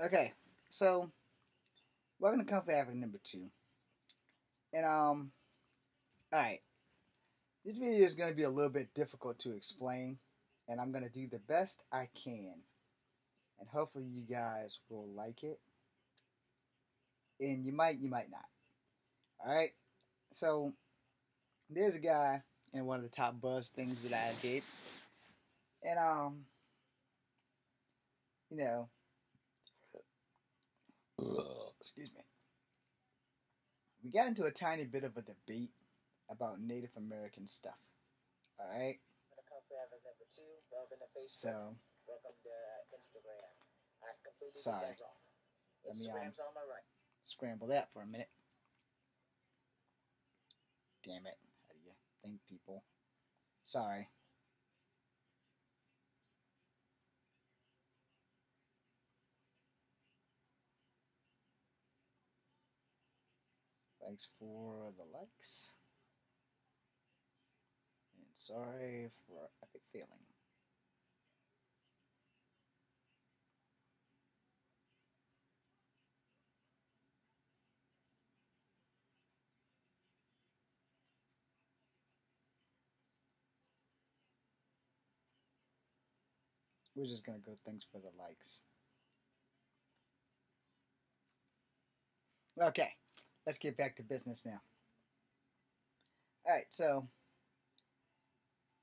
Okay, so welcome to Comfort Africa number two. And um alright. This video is gonna be a little bit difficult to explain, and I'm gonna do the best I can. And hopefully you guys will like it. And you might, you might not. Alright? So there's a guy in one of the top buzz things that I did. And um you know excuse me. We got into a tiny bit of a debate about Native American stuff. All right. So. Sorry. Let me um, scramble that for a minute. Damn it. How do you think, people? Sorry. Thanks for the likes. And sorry for epic failing. We're just gonna go thanks for the likes. Okay let's get back to business now. All right, so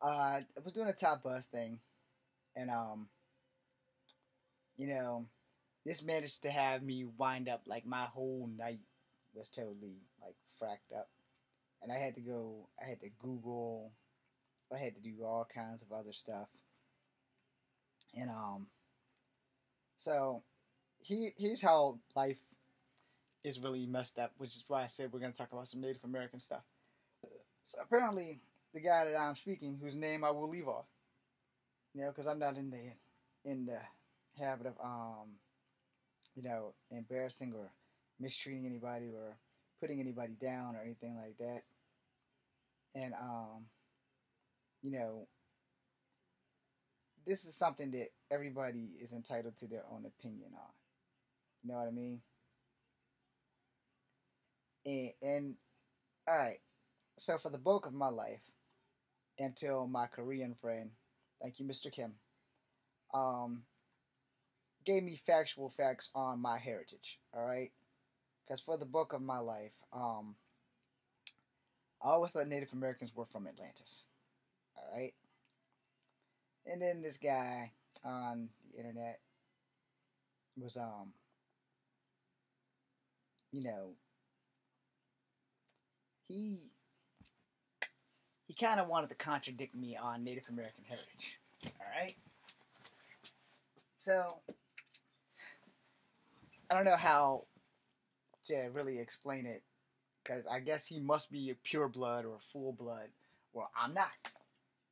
uh, I was doing a top bus thing, and um, you know, this managed to have me wind up like my whole night was totally like fracked up, and I had to go, I had to Google, I had to do all kinds of other stuff, and um, so he here's how life is really messed up, which is why I said we're going to talk about some Native American stuff. So apparently, the guy that I'm speaking, whose name I will leave off, you know, because I'm not in the in the habit of um, you know, embarrassing or mistreating anybody or putting anybody down or anything like that. And um, you know, this is something that everybody is entitled to their own opinion on. You know what I mean? And, and all right, so for the bulk of my life, until my Korean friend, thank you, Mr. Kim, um, gave me factual facts on my heritage. All right, because for the bulk of my life, um, I always thought Native Americans were from Atlantis. All right, and then this guy on the internet was um, you know, he he kind of wanted to contradict me on Native American heritage. All right. So I don't know how to really explain it because I guess he must be a pure blood or full blood. Well, I'm not.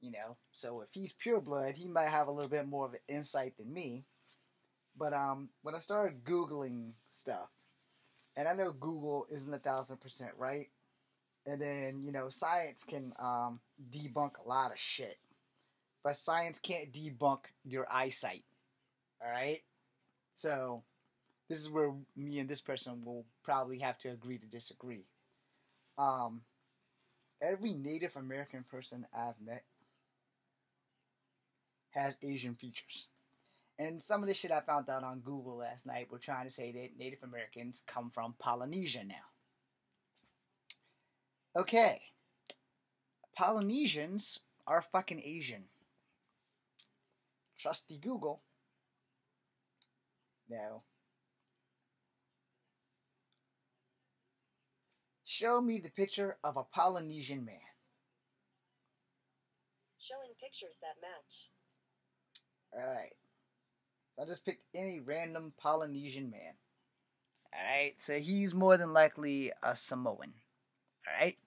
You know, so if he's pure blood, he might have a little bit more of an insight than me. But um, when I started googling stuff, and I know Google isn't a thousand percent right, and then you know science can um, debunk a lot of shit, but science can't debunk your eyesight. All right, so this is where me and this person will probably have to agree to disagree. Um, every Native American person I've met has Asian features. And some of the shit I found out on Google last night were trying to say that Native Americans come from Polynesia now. Okay. Polynesians are fucking Asian. Trusty Google. No. Show me the picture of a Polynesian man. Showing pictures that match. Alright. So I just picked any random Polynesian man. Alright, so he's more than likely a Samoan. Alright?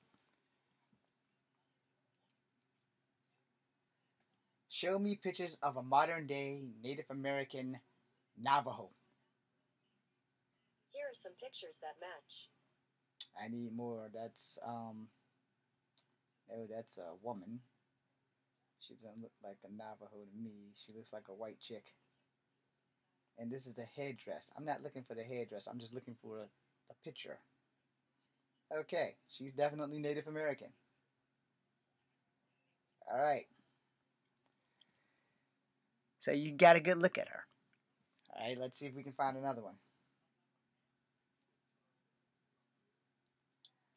Show me pictures of a modern day Native American Navajo. Here are some pictures that match. I need more. That's, um, oh, that's a woman. She doesn't look like a Navajo to me. She looks like a white chick. And this is the headdress. I'm not looking for the headdress. I'm just looking for a, a picture. Okay, she's definitely Native American. All right. So you got a good look at her. All right, let's see if we can find another one.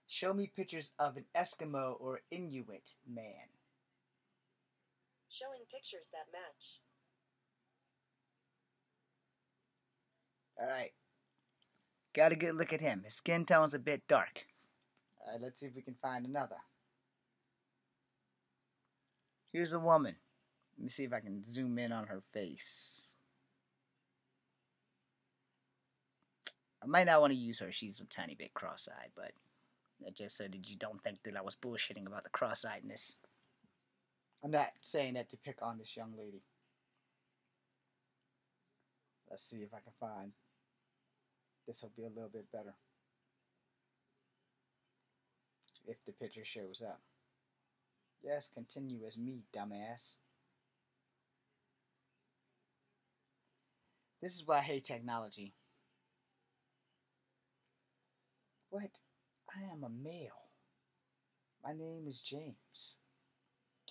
Show me pictures of an Eskimo or Inuit man. Showing pictures that match. All right. Got a good look at him. His skin tone's a bit dark. All right, let's see if we can find another. Here's a woman. Let me see if I can zoom in on her face. I might not want to use her. She's a tiny bit cross-eyed, but I just said that you don't think that I was bullshitting about the cross-eyedness. I'm not saying that to pick on this young lady. Let's see if I can find. This will be a little bit better. If the picture shows up. Yes, continue as me, dumbass. This is why I hate technology. What? I am a male. My name is James.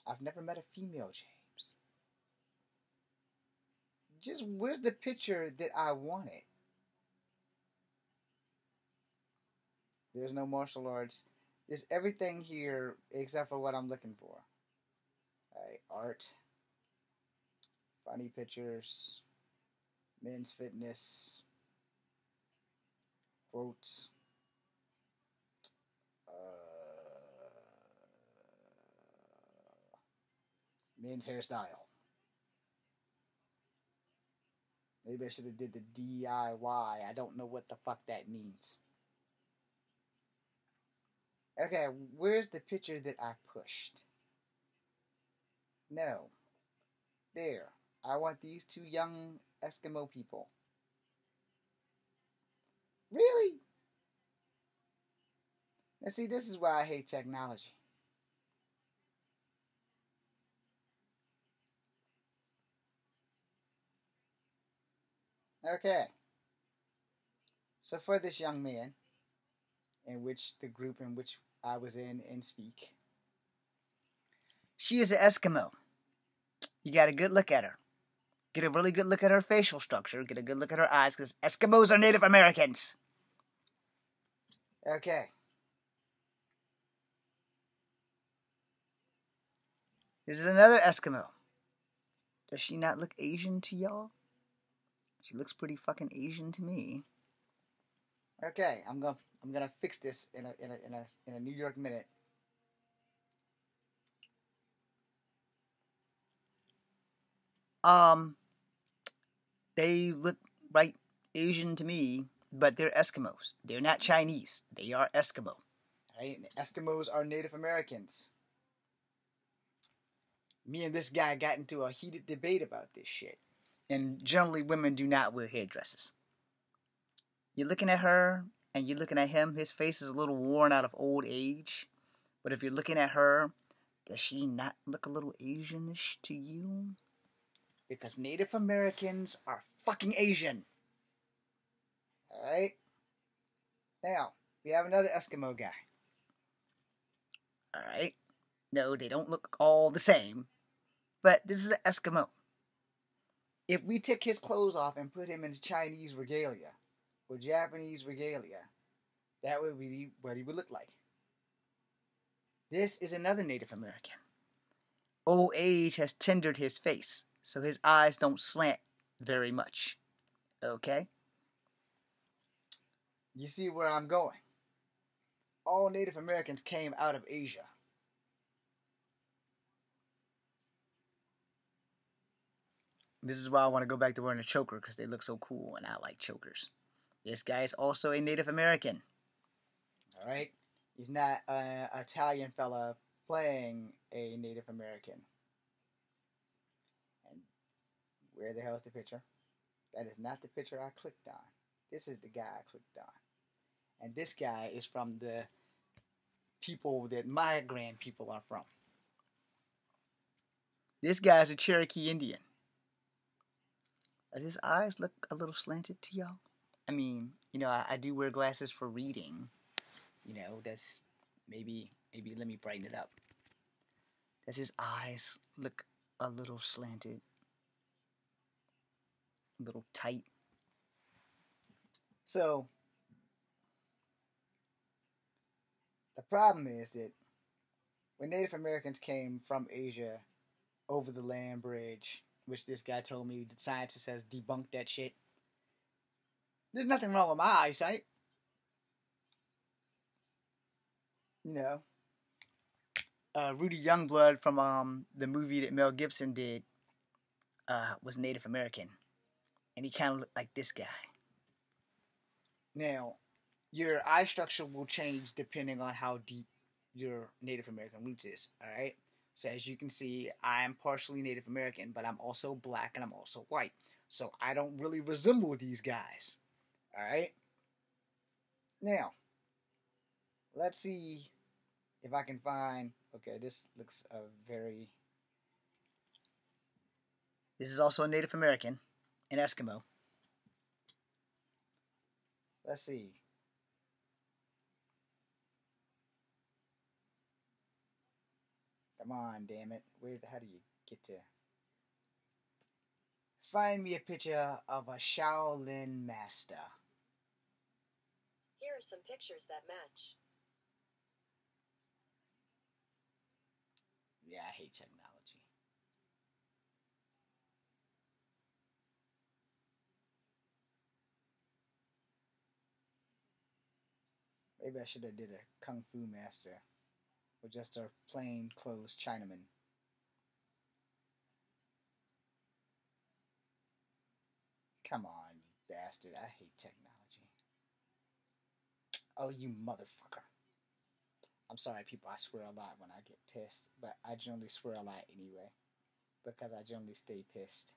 I've never met a female James. Just where's the picture that I wanted? There's no martial arts. There's everything here except for what I'm looking for. Alright, art. Funny pictures. Men's fitness. Quotes. Uh, men's hairstyle. Maybe I should have did the DIY. I don't know what the fuck that means. Okay, where's the picture that I pushed? No. There. I want these two young Eskimo people. Really? Now, see, this is why I hate technology. Okay. So, for this young man, in which the group in which I was in and speak, she is an Eskimo. You got a good look at her. Get a really good look at her facial structure. Get a good look at her eyes, because Eskimos are Native Americans. Okay. This is another Eskimo. Does she not look Asian to y'all? She looks pretty fucking Asian to me. Okay, I'm gonna I'm gonna fix this in a in a in a in a New York minute. Um, they look right Asian to me, but they're Eskimos. They're not Chinese. They are Eskimo. Right? Eskimos are Native Americans. Me and this guy got into a heated debate about this shit. And generally, women do not wear hairdressers. You're looking at her and you're looking at him, his face is a little worn out of old age. But if you're looking at her, does she not look a little Asianish to you? Because Native Americans are fucking Asian. Alright? Now, we have another Eskimo guy. Alright? No, they don't look all the same. But this is an Eskimo. If we took his clothes off and put him in Chinese regalia or Japanese regalia, that would be what he would look like. This is another Native American. Old age has tendered his face, so his eyes don't slant very much. Okay? You see where I'm going? All Native Americans came out of Asia. This is why I want to go back to wearing a choker because they look so cool and I like chokers. This guy is also a Native American. All right? He's not an Italian fella playing a Native American. And where the hell is the picture? That is not the picture I clicked on. This is the guy I clicked on. And this guy is from the people that my grand people are from. This guy is a Cherokee Indian. Does his eyes look a little slanted to y'all? I mean, you know, I, I do wear glasses for reading. You know, does maybe maybe let me brighten it up. Does his eyes look a little slanted? A little tight? So the problem is that when Native Americans came from Asia over the land bridge, which this guy told me the scientist has debunked that shit. There's nothing wrong with my eyesight. You know. Uh, Rudy Youngblood from um, the movie that Mel Gibson did uh, was Native American. And he kind of looked like this guy. Now, your eye structure will change depending on how deep your Native American roots is. All right. So as you can see, I am partially Native American, but I'm also black and I'm also white. So I don't really resemble these guys. All right. Now, let's see if I can find. Okay, this looks a very. This is also a Native American, an Eskimo. Let's see. Come on, damn it. Where? How do you get to? Find me a picture of a Shaolin master. Here are some pictures that match. Yeah, I hate technology. Maybe I should have did a kung fu master or just a plain clothes Chinaman. Come on, you bastard. I hate technology. Oh, you motherfucker. I'm sorry, people. I swear a lot when I get pissed, but I generally swear a lot anyway because I generally stay pissed.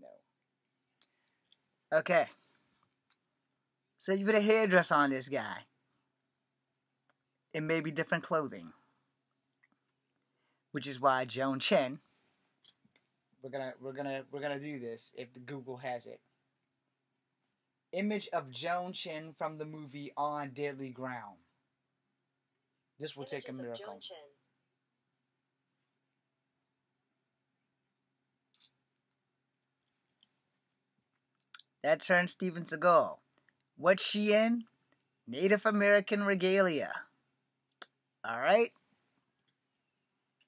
No. Okay. So you put a hairdress on this guy. It may be different clothing. Which is why Joan Chen we're gonna we're gonna we're gonna do this if the Google has it. Image of Joan Chen from the movie On Deadly Ground. This will take a Images miracle. That's her and Steven Seagal. What's she in? Native American regalia. Alright?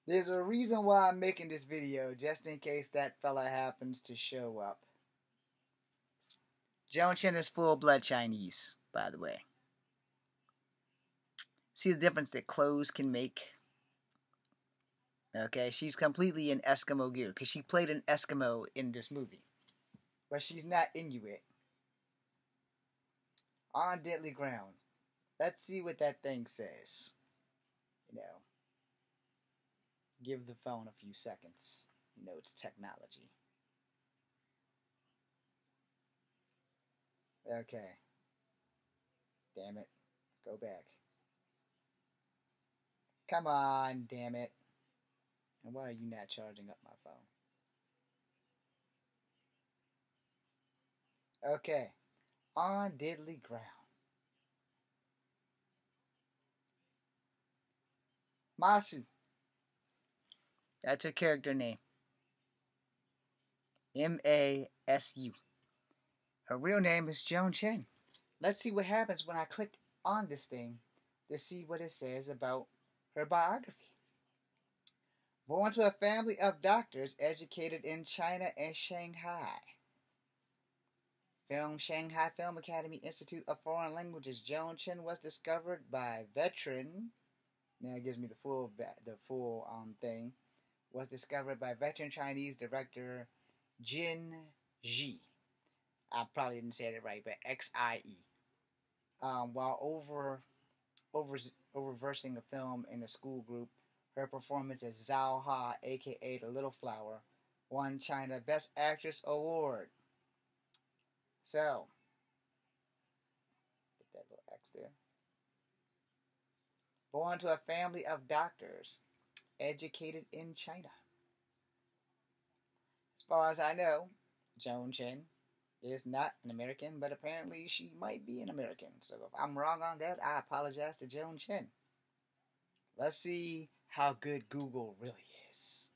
There's a reason why I'm making this video, just in case that fella happens to show up. Joan Chen is full blood Chinese, by the way. See the difference that clothes can make? Okay, she's completely in Eskimo gear because she played an Eskimo in this movie. But she's not Inuit. On deadly ground. Let's see what that thing says. You know. Give the phone a few seconds. You know, it's technology. Okay. Damn it. Go back. Come on, damn it. And why are you not charging up my phone? Okay. On deadly ground. Masu. That's her character name. M A S U. Her real name is Joan Chen. Let's see what happens when I click on this thing to see what it says about her biography. Born to a family of doctors educated in China and Shanghai. Film Shanghai Film Academy Institute of Foreign Languages. Joan Chen was discovered by veteran. Now it gives me the full the full um thing. Was discovered by veteran Chinese director Jin Ji. I probably didn't say it right, but X I E. Um, while over over overversing a film in a school group, her performance as Zhao Ha, aka the Little Flower, won China Best Actress Award. So, get that little X there. Born to a family of doctors, educated in China. As far as I know, Joan Chen is not an American, but apparently she might be an American. So if I'm wrong on that, I apologize to Joan Chen. Let's see how good Google really is.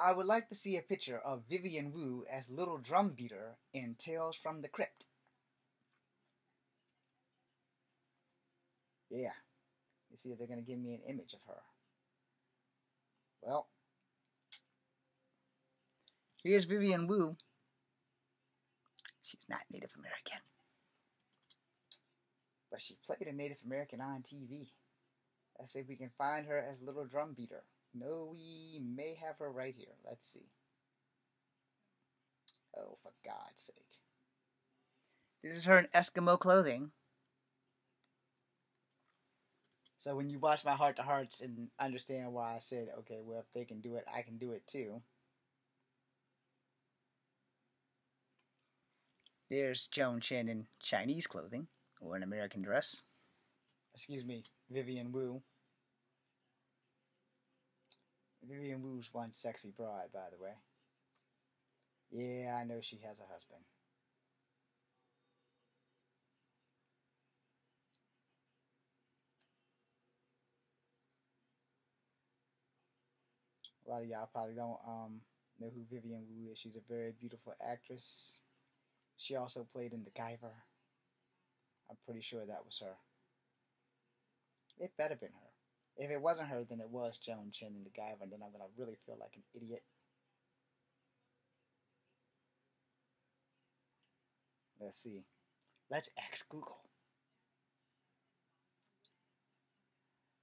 I would like to see a picture of Vivian Wu as Little Drum Beater in Tales from the Crypt. Yeah. Let's see if they're going to give me an image of her. Well, here's Vivian Wu. She's not Native American. But she played a Native American on TV. Let's see if we can find her as Little Drum Beater. No, we may have her right here. Let's see. Oh, for God's sake. This is her in Eskimo clothing. So when you watch my heart to hearts and understand why I said, okay, well, if they can do it, I can do it too. There's Joan Chen in Chinese clothing, or an American dress. Excuse me, Vivian Wu. Vivian Wu's one sexy bride, by the way. Yeah, I know she has a husband. A lot of y'all probably don't um, know who Vivian Wu is. She's a very beautiful actress. She also played in The Guyver. I'm pretty sure that was her. It better been her. If it wasn't her, then it was Joan Chen in The Guyver, and then I'm gonna really feel like an idiot. Let's see. Let's ask Google.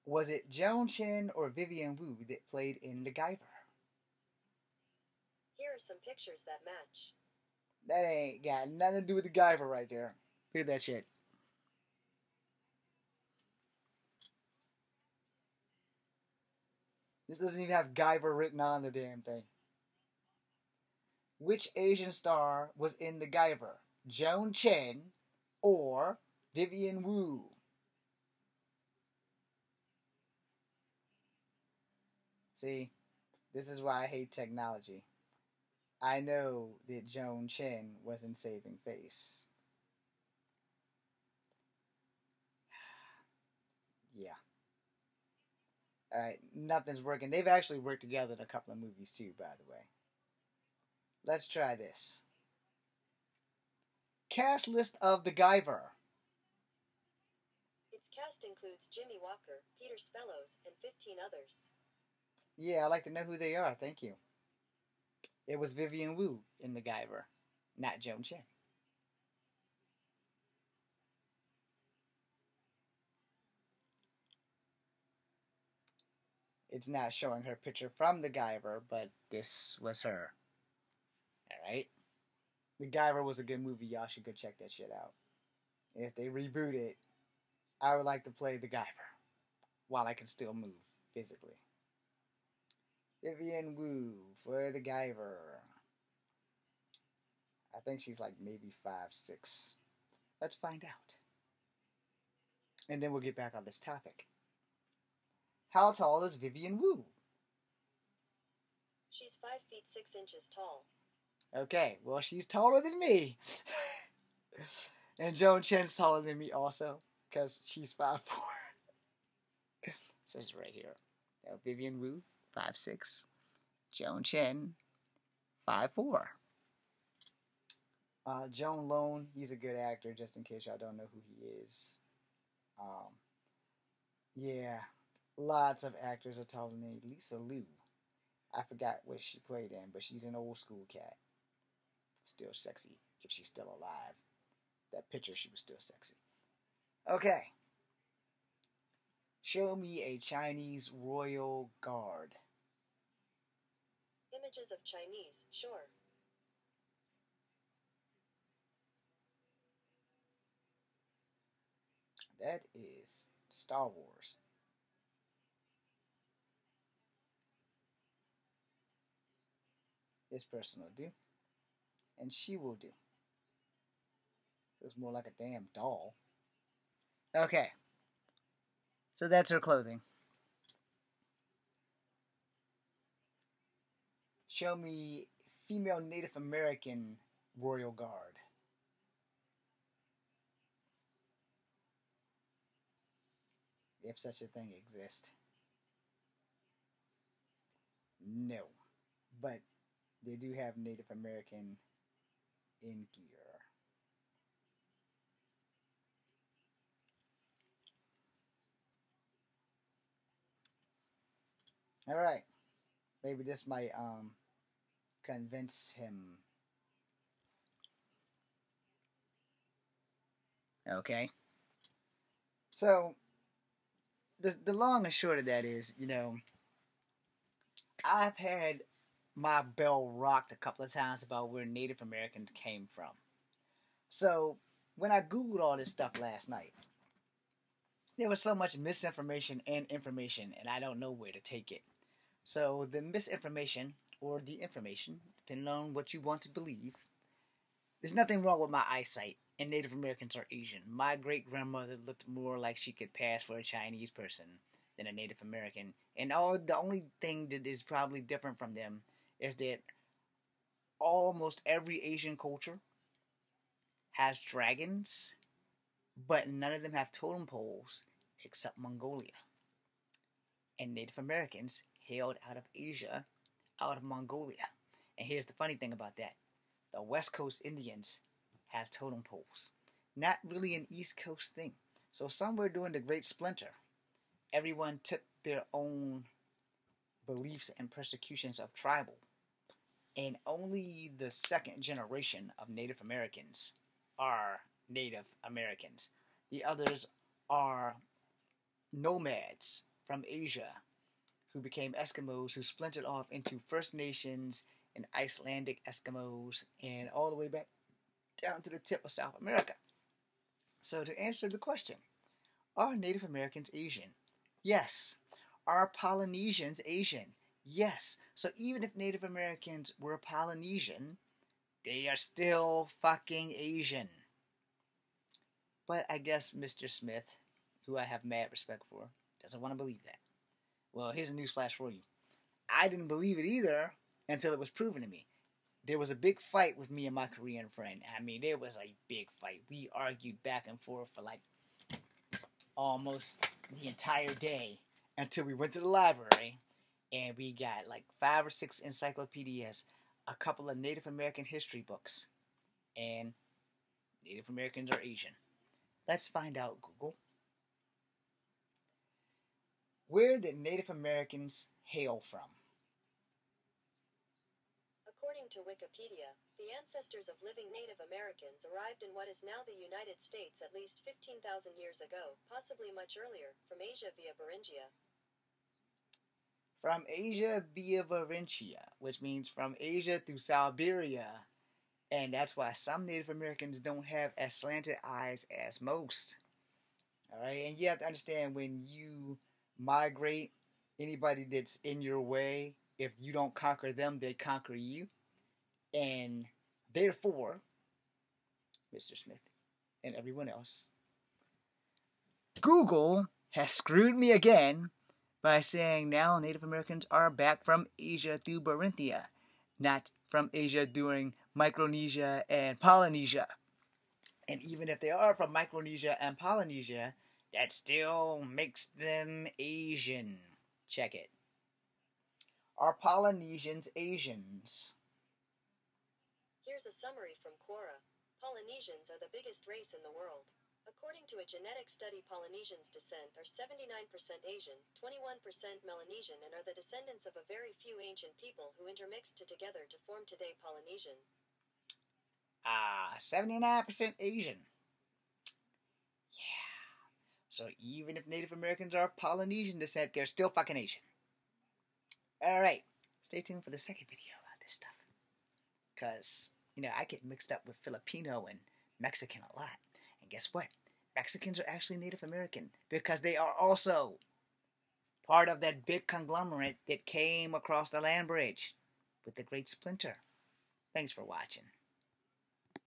Was it Joan Chen or Vivian Wu that played in The Guyver? Here are some pictures that match. That ain't got nothing to do with The Guyver right there. Look at that shit. This doesn't even have Guyver written on the damn thing. Which Asian star was in The Guyver? Joan Chen or Vivian Wu? See, this is why I hate technology. I know that Joan Chen was in Saving Face. yeah. Alright, nothing's working. They've actually worked together in a couple of movies too, by the way. Let's try this. Cast list of The Guyver. Its cast includes Jimmie Walker, Peter Spellos, and 15 others. Yeah, I'd like to know who they are. Thank you. It was Vivian Wu in The Guyver, not Joan Chen. It's not showing her picture from The Guyver, but this was her. Alright? The Guyver was a good movie. Y'all should go check that shit out. If they reboot it, I would like to play The Guyver while I can still move physically. Vivian Wu for The Guyver. I think she's like maybe five, six. Let's find out. And then we'll get back on this topic. How tall is Vivian Wu? She's 5 feet 6 inches tall. Okay, well, she's taller than me. and Joan Chen's taller than me also, because she's five 5'4. Says right here. Now, Vivian Wu, 5'6. Joan Chen, 5'4. Uh, John Lone, he's a good actor, just in case y'all don't know who he is. Um, yeah, lots of actors are taller than. Lisa Liu, I forgot what she played in, but she's an old school cat. Still sexy if she's still alive. That picture, she was still sexy. Okay. Show me a Chinese royal guard. Images of Chinese, sure. That is Star Wars. This person will do. And she will do. It's more like a damn doll. Okay. So that's her clothing. show me female Native American royal guard. If such a thing exists. No. But they do have Native American in gear. All right. Maybe this might um convince him. Okay. So the the long and short of that is, you know, I've had my bell rocked a couple of times about where Native Americans came from. So when I googled all this stuff last night, there was so much misinformation and information, and I don't know where to take it. So the misinformation or the information, depending on what you want to believe, there's nothing wrong with my eyesight, and Native Americans are Asian. My great grandmother looked more like she could pass for a Chinese person than a Native American, and all the only thing that is probably different from them is that almost every Asian culture has dragons, but none of them have totem poles except Mongolia. And Native Americans hailed out of Asia, out of Mongolia. And here's the funny thing about that the West Coast Indians have totem poles. Not really an East Coast thing. So, somewhere during the Great Splinter, everyone took their own beliefs and persecutions of tribal. And only the second generation of Native Americans are Native Americans. The others are nomads from Asia who became Eskimos, who splintered off into First Nations and Icelandic Eskimos, and all the way back down to the tip of South America. So, to answer the question, are Native Americans Asian? Yes. Are Polynesians Asian? Yes. So, even if Native Americans were Polynesian, they are still fucking Asian. But I guess Mr. Smith, who I have mad respect for, doesn't want to believe that. Well, here's a newsflash for you. I didn't believe it either until it was proven to me. There was a big fight with me and my Korean friend. I mean, there was a big fight. We argued back and forth for like almost the entire day until we went to the library and we got like five or six encyclopedias, a couple of Native American history books, and Native Americans are Asian. Let's find out, Google. Where did Native Americans hail from? According to Wikipedia, the ancestors of living Native Americans arrived in what is now the United States at least 15,000 years ago, possibly much earlier, from Asia via Beringia. From Asia via Varentia, which means from Asia through Siberia. And that's why some Native Americans don't have as slanted eyes as most. Alright, and you have to understand when you migrate anybody that's in your way. If you don't conquer them, they conquer you. And therefore, Mr. Smith and everyone else, Google has screwed me again by saying now Native Americans are back from Asia through Barinthia, not from Asia during Micronesia and Polynesia. And even if they are from Micronesia and Polynesia, that still makes them Asian. Check it. Are Polynesians Asians? Here's a summary from Quora. Polynesians are the biggest race in the world. According to a genetic study, Polynesians' descent are 79% Asian, 21% Melanesian, and are the descendants of a very few ancient people who intermixed together to form today Polynesian. Ah, 79% Asian. Yeah. So even if Native Americans are of Polynesian descent, they're still fucking Asian. Alright, stay tuned for the second video about this stuff. Because, you know, I get mixed up with Filipino and Mexican a lot. Guess what? Mexicans are actually Native American because they are also part of that big conglomerate that came across the land bridge with the Great Splinter. Thanks for watching.